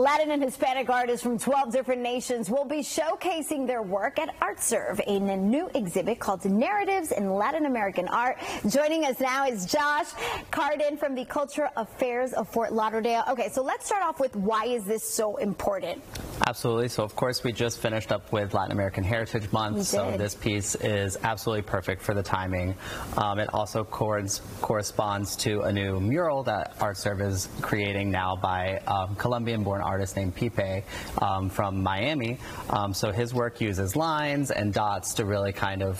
Latin and Hispanic artists from 12 different nations will be showcasing their work at ArtServe, in a new exhibit called Narratives in Latin American Art. Joining us now is Josh Carden from the Cultural Affairs of Fort Lauderdale. Okay, so let's start off with why is this so important? Absolutely. So, of course, we just finished up with Latin American Heritage Month, so this piece is absolutely perfect for the timing. Um, it also corresponds to a new mural that ArtServe is creating now by um, Colombian-born artist named Pipe um, from Miami. Um, so his work uses lines and dots to really kind of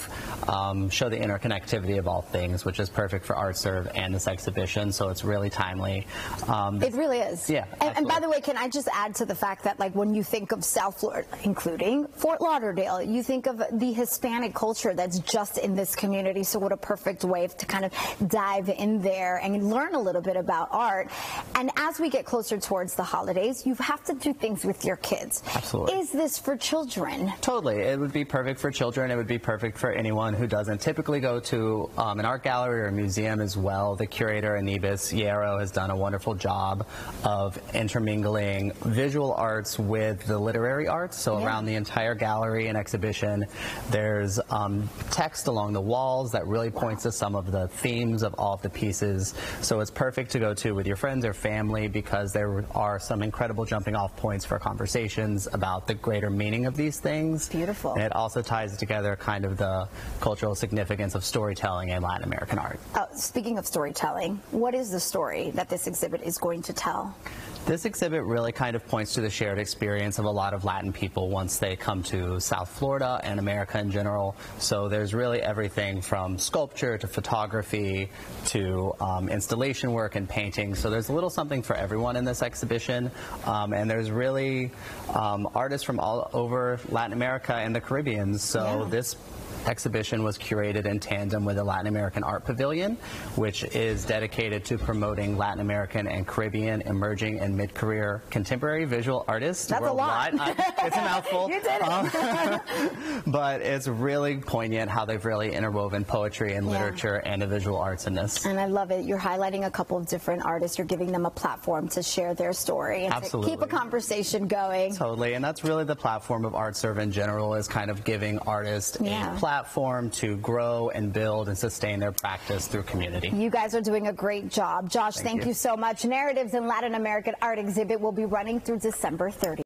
um, show the interconnectivity of all things, which is perfect for ArtServe and this exhibition. So it's really timely. Um, it really is. Yeah. And, and, by the way, can I just add to the fact that like when you think of South Florida, including Fort Lauderdale, you think of the Hispanic culture that's just in this community. So what a perfect way to kind of dive in there and learn a little bit about art. And as we get closer towards the holidays, you have to do things with your kids. Absolutely. Is this for children? Totally. It would be perfect for children. It would be perfect for anyone who doesn't typically go to um, an art gallery or a museum as well. The curator, Anibis Hierro, has done a wonderful job of intermingling visual arts with the literary arts. So yeah. around the entire gallery and exhibition, there's um, text along the walls that really points wow. to some of the themes of all of the pieces. So it's perfect to go to with your friends or family because there are some incredible jumping off points for conversations about the greater meaning of these things. Beautiful. And it also ties together kind of the cultural significance of storytelling in Latin American art. Uh, speaking of storytelling, what is the story that this exhibit is going to tell? This exhibit really kind of points to the shared experience of a lot of Latin people once they come to South Florida and America in general. So there's really everything from sculpture to photography to um, installation work and painting. So there's a little something for everyone in this exhibition. Um, and there's really um, artists from all over Latin America and the Caribbean. So yeah. this exhibition was curated in tandem with the Latin American Art Pavilion, which is dedicated to promoting Latin American and Caribbean emerging and mid-career contemporary visual artists That's worldwide. a lot. it's a mouthful. you did it. Um, but it's really poignant how they've really interwoven poetry and literature and the visual arts in this. And I love it. You're highlighting a couple of different artists. You're giving them a platform to share their story and Absolutely. to keep a conversation going. Totally. And that's really the platform of ArtServe in general is kind of giving artists yeah. a platform to grow and build and sustain their practice through community. You guys are doing a great job. Josh, thank, thank you. you so much. Narratives in Latin American Art exhibit will be running through December 30th.